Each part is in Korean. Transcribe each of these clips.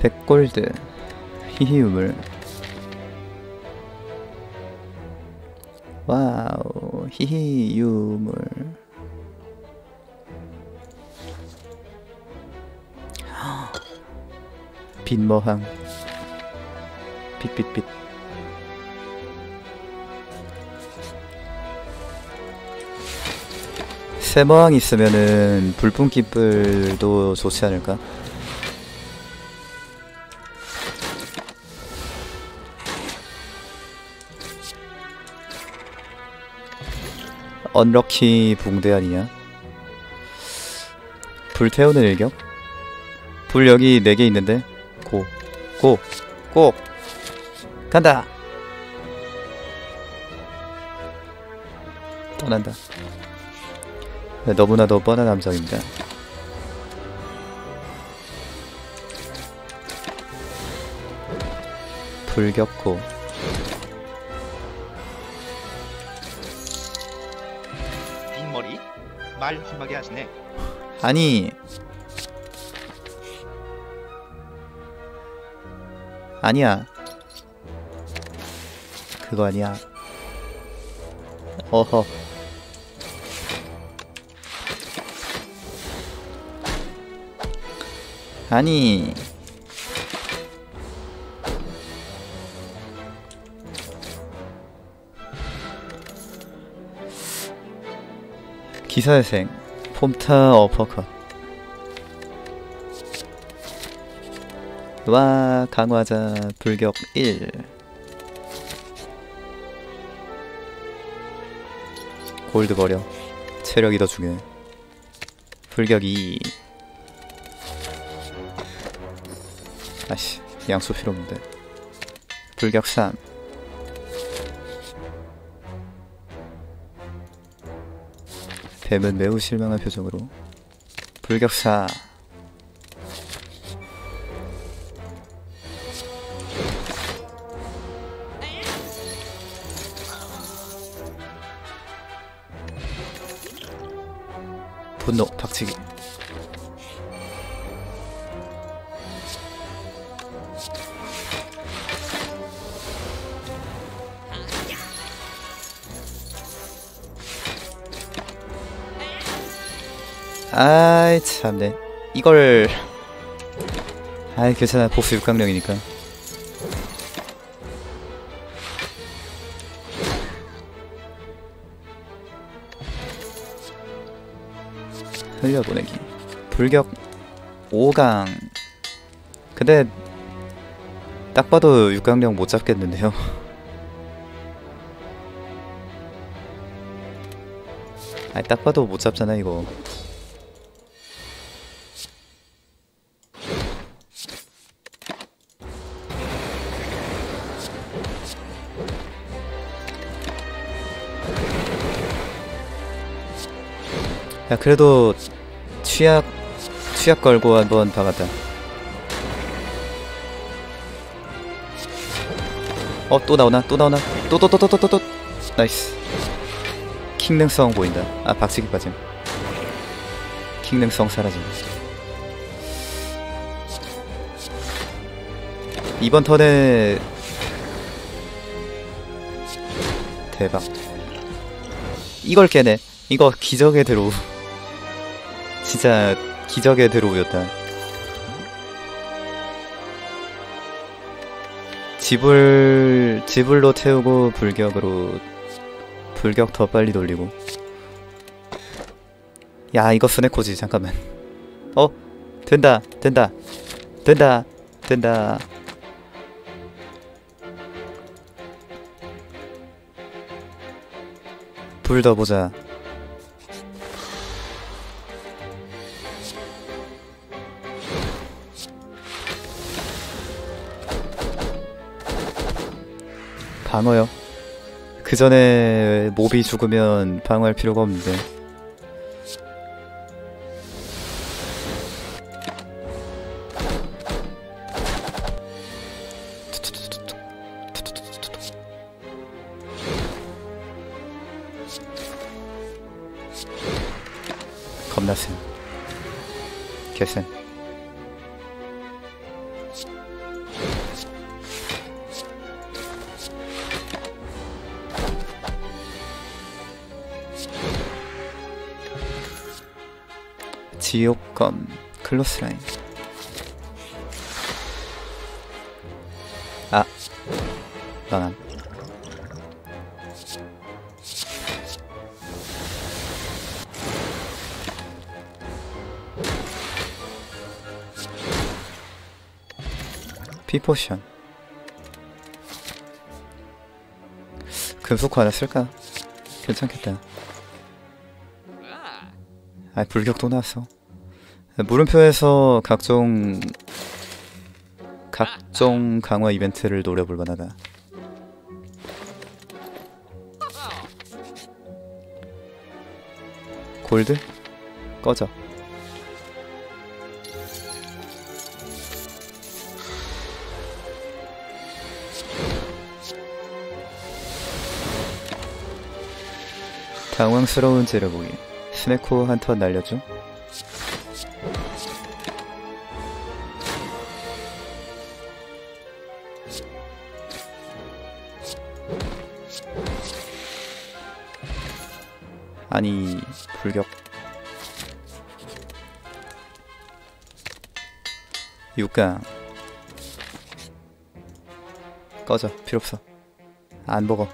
백골드 히히 유물 와우 히히 유물 빛머항. 빛빛빛. 세머항 있으면은 불풍기불도 좋지 않을까? 언럭키 붕대 아니냐? 불 태우는 일격? 불 여기 4개 있는데? 고, 고, 고. 간다. 떠난다. 네, 너무나도 뻔한 함정입니다. 불격고 빅머리 말 험하게 하시네. 아니 아니야. 그거 아니야. 어허. 아니 기사회생 폼타 어퍼컷. 와 강화자 불격 1 골드 버려. 체력이 더 중요해. 불격 2 아씨 양수 필요 없는데. 불격 3 뱀은 매우 실망한 표정으로 불격 4 분노 박치기 아이 참네. 이걸 아이 괜찮아. 보스 6강령이니까. 흘려보내기. 불격 5강. 근데 딱 봐도 6강령 못 잡겠는데요? 아니 딱 봐도 못 잡잖아 이거 야 그래도 취약 취약 걸고 한번 박았다. 어 또 나오나 또 나오나 또또또 또 또 또 또 nice 킹 능성 보인다. 아 박치기 빠짐. 킹 능성 사라짐. 이번 턴에 대박. 이걸 깨네. 이거 기적의 드로우. 진짜 기적의 드로우였다. 지불 지불로 태우고 불격으로 불격 더 빨리 돌리고. 야 이거 스네코지 잠깐만. 어 된다 된다 된다 된다. 불 더 보자. 방어요. 그 전에 몹이 죽으면 방어할 필요가 없는데. 겁나 센. 개센. 지옥검 클로스라인. 아 망한 피포션. 금속 하나 쓸까? 괜찮겠다. 아 불격도 나왔어 물음표에서 각종 각종 강화 이벤트를 노려볼 만하다. 골드? 꺼져. 당황스러운 째려보기. 스네코 한 턴 날려줘 아니 불격. 육강 꺼져. 필요 없어. 안 먹어.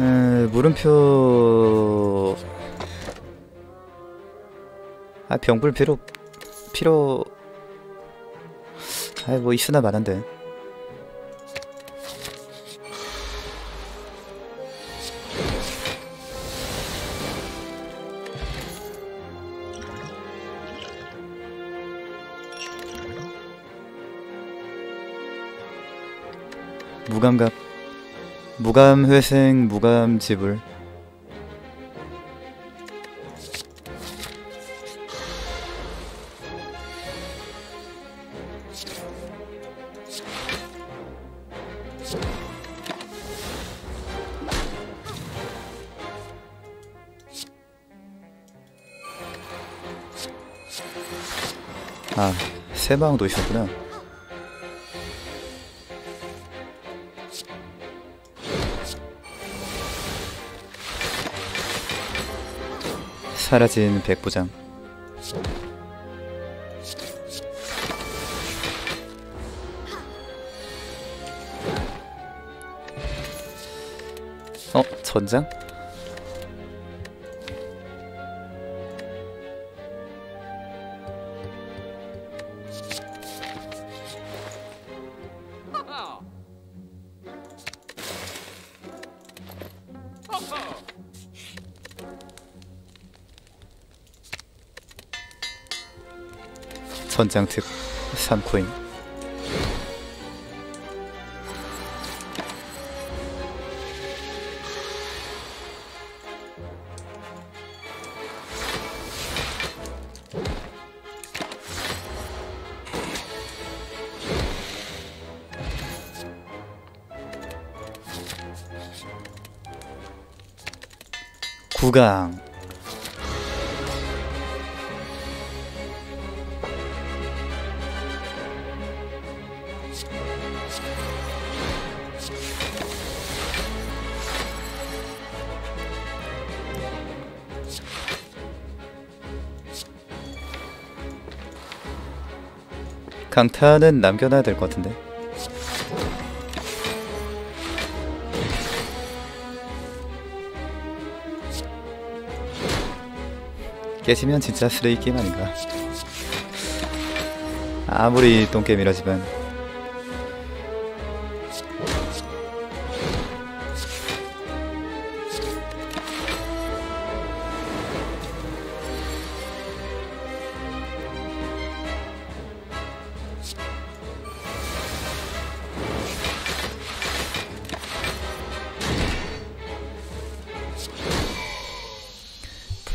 음, 물음표 아 병불 필요 필요 아뭐 있으나 마난데. 무감각 무감 회생 무감 지불 아, 세방도 있었구나. 사라진 백부장. 어, 전장? 전장 특 3코인. 구강 강타는 남겨놔야 될 것 같은데. 깨지면 진짜 쓰레기 게임 아닌가? 아무리 똥게임이라지만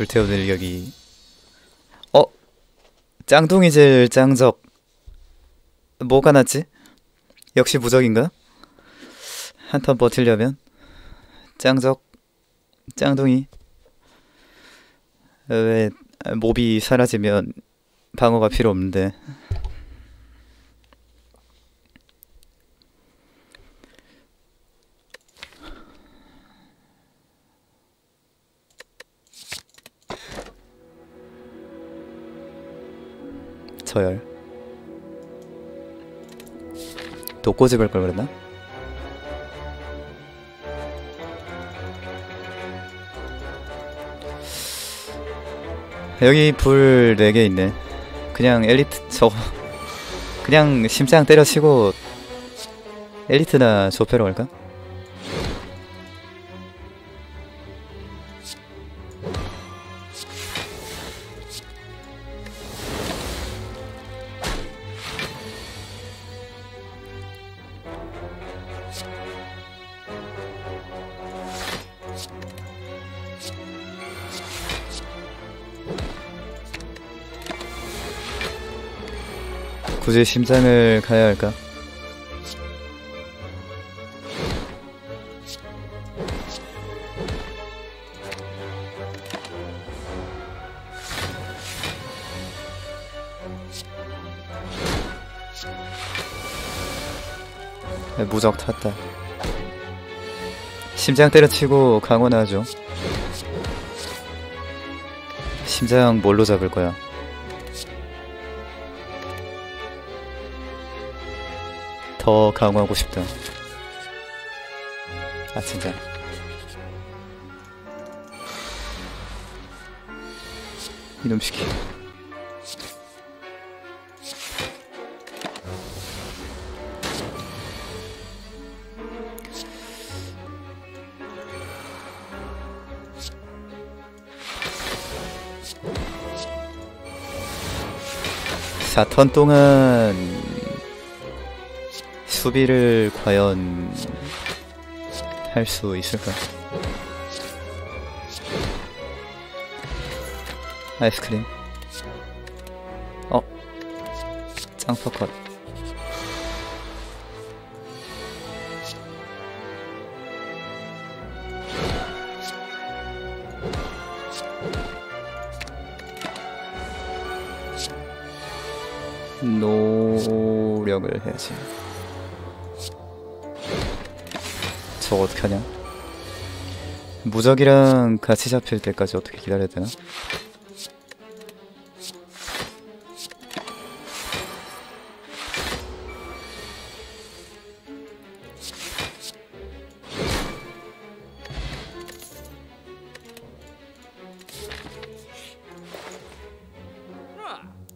불태우는 일격이 어? 짱둥이 질 짱적 뭐가 낫지? 역시 무적인가? 한턴 버틸려면 짱적 짱둥이 왜 몹이 사라지면 방어가 필요 없는데 저열 독고 집을 걸 그랬나? 여기 불 4개 있네 그냥 엘리트 저거 그냥 심장 때려치고 엘리트나 조패로 갈까? 굳이 심장을 가야 할까? 네, 무적 탔다. 심장 때려치고 강원하죠. 심장 뭘로 잡을 거야? 더 강화하고 싶다. 아 진짜. 이놈 시키. 사턴 동안 수비를 과연 할 수 있을까? 아이스크림. 어? 짱퍼컷. 노력을 해야지. 저거 어떻게 하냐? 무적이랑 같이 잡힐 때까지 어떻게 기다려야 되나?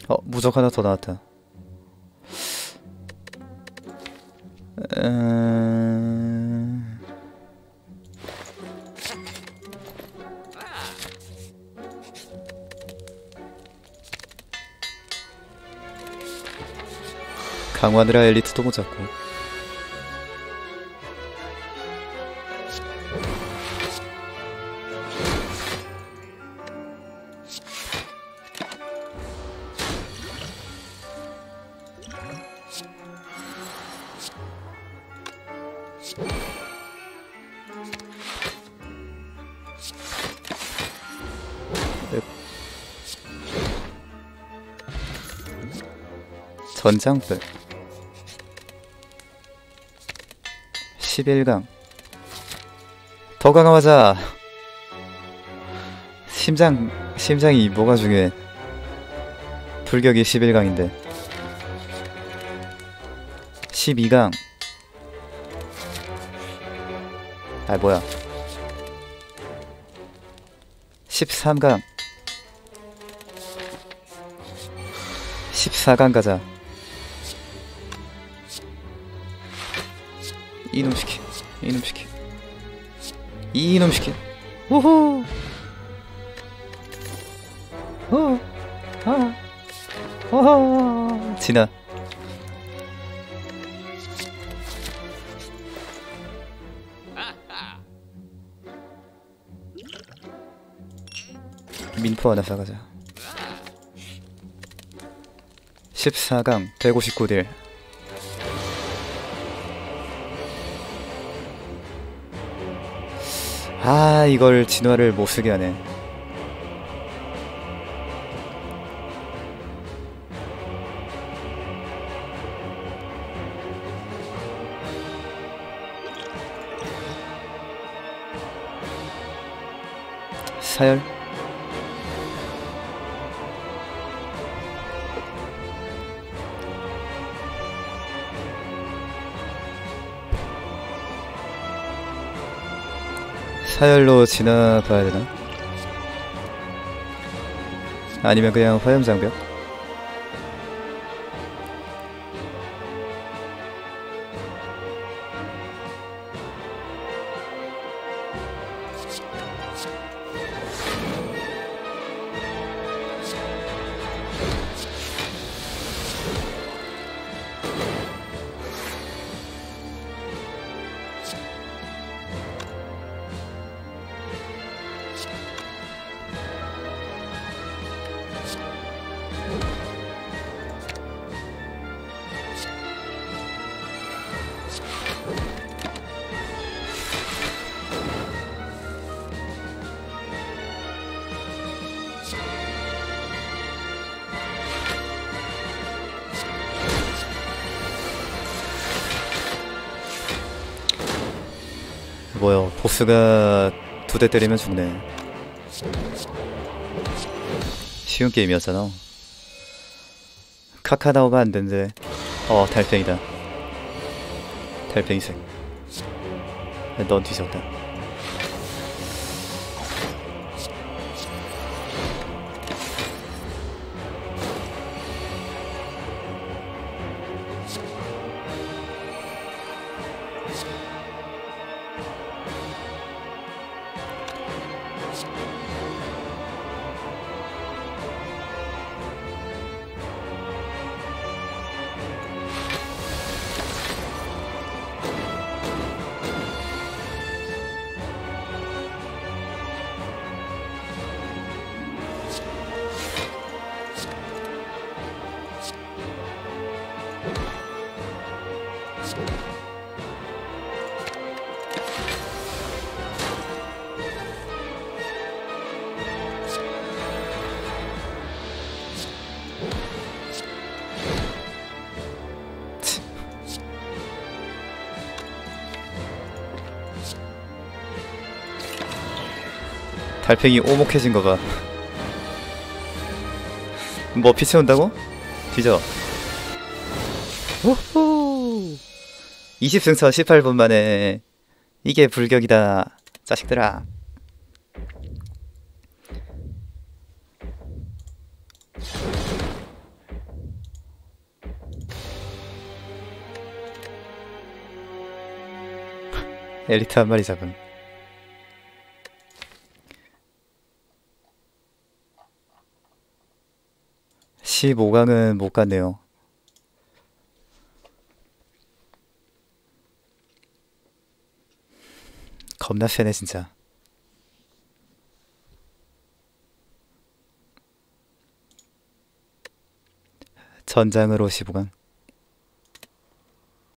어, 무적 하나 더 나왔다. 음... 강화느라 엘리트도 못 잡고 전장불 11강. 더 강화하자. 심장 심장이 뭐가 중요해? 불격이 11강인데. 12강. 아 뭐야. 13강. 14강 가자 이놈 시키. 이놈 시키. 이놈 시키. 우후. 어, 아, 어, 지나. 민포 하나 사가자. 14강 159딜 아 이걸 진화를 못쓰게 하네. 사열? 사열로 지나봐야 되나? 아니면 그냥 화염장벽? 뭐요 보스가 두 대 때리면 죽네. 쉬운 게임이었잖아. 카카 나오면 안 된대. 어 달팽이다. 달팽이색. 넌 뒤졌다 달팽이 오목해진 거 봐. 뭐 피치 온다고? 뒤져. 우후. 20승차 18분 만에 이게 불격이다. 자식들아. 엘리트 한 마리 잡음. 15강은 못 갔네요. 겁나 세네 진짜. 전장으로 15강.